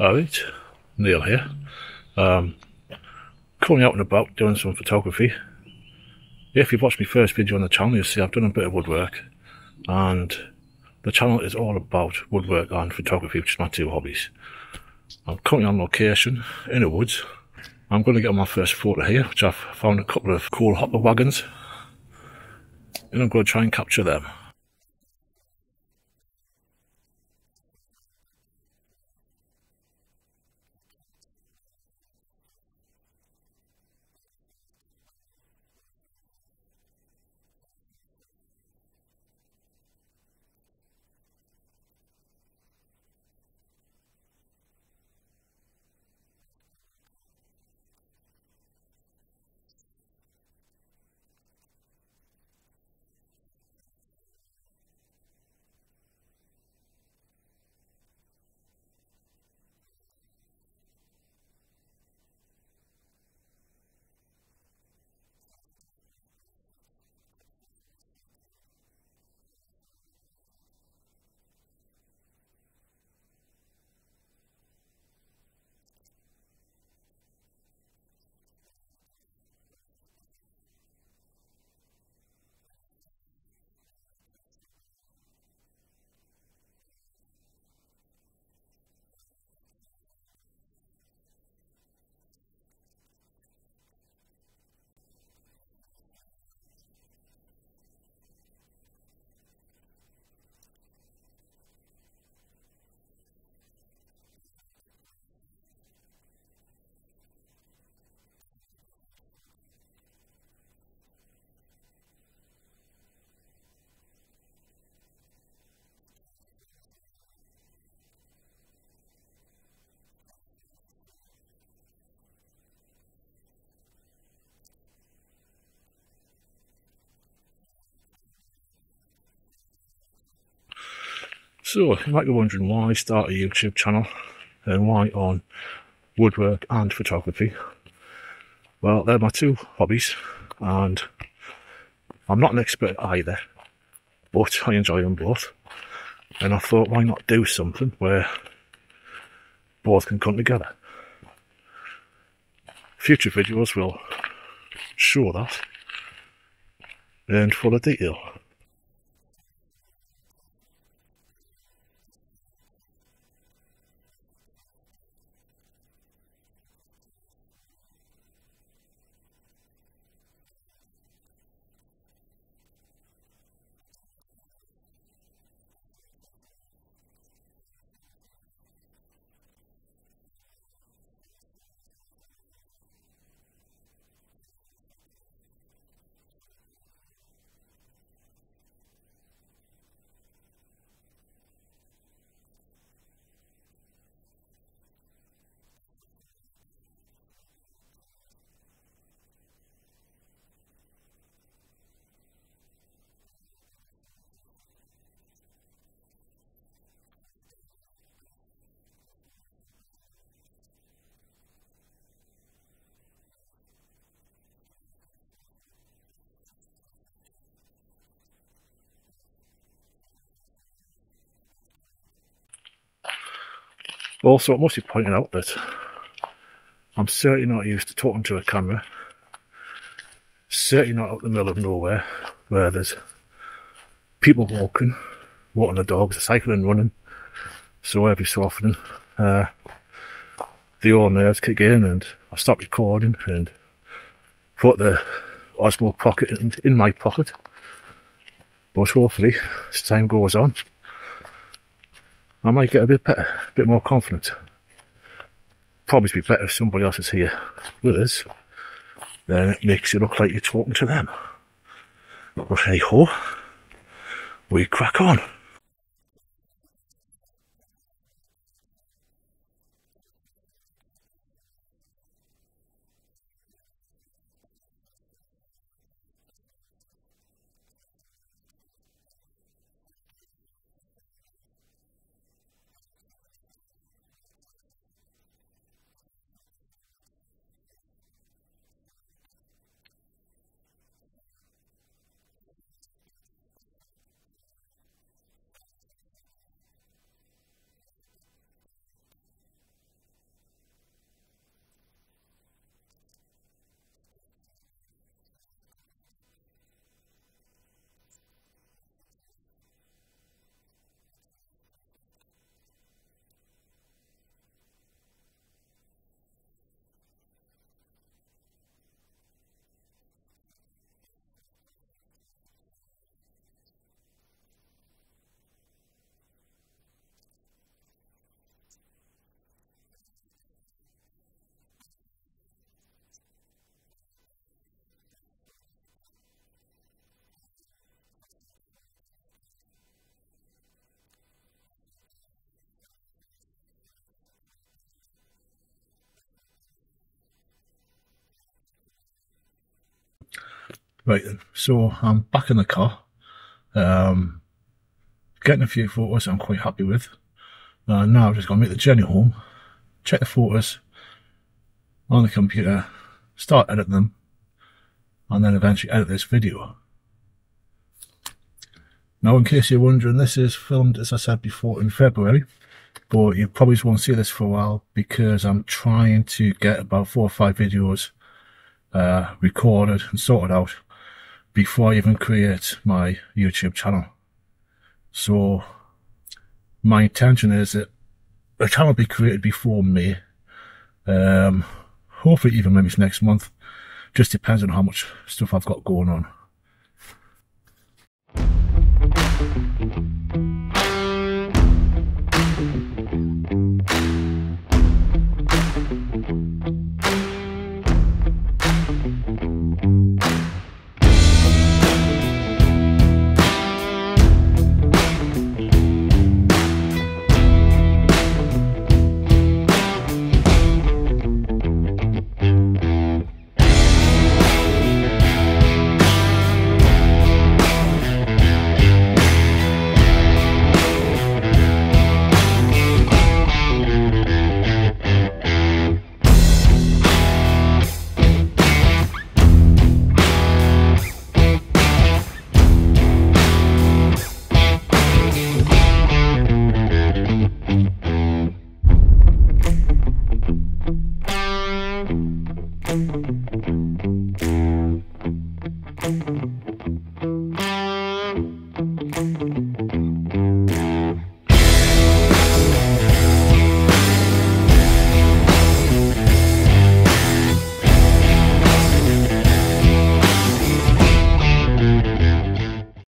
Alright, Neil here. Um, currently out and about doing some photography. If you've watched my first video on the channel, you'll see I've done a bit of woodwork. And the channel is all about woodwork and photography, which is my two hobbies. I'm currently on location in the woods. I'm going to get my first photo here, which I've found a couple of cool hopper wagons. And I'm going to try and capture them. So, you might be wondering why I start a YouTube channel and why on woodwork and photography. Well, they're my two hobbies and I'm not an expert either, but I enjoy them both. And I thought, why not do something where both can come together? Future videos will show that in full detail. Also, it must be pointed out that I'm certainly not used to talking to a camera. Certainly not in the middle of nowhere where there's people walking, walking the dogs, cycling, running. So every so often, uh, the old nerves kick in and I stop recording and put the Osmo pocket in, in my pocket. But hopefully, as time goes on, I might get a bit better, a bit more confident. Probably be better if somebody else is here with us. Then it makes it look like you're talking to them. But hey ho, we crack on. Right then, so I'm back in the car. Um, getting a few photos I'm quite happy with. Uh, now I'm just going to make the journey home, check the photos on the computer, start editing them, and then eventually edit this video. Now, in case you're wondering, this is filmed, as I said before, in February, but you probably won't see this for a while because I'm trying to get about four or five videos uh, recorded and sorted out before I even create my YouTube channel. So, my intention is that the channel be created before May. Um, hopefully even maybe next month. Just depends on how much stuff I've got going on.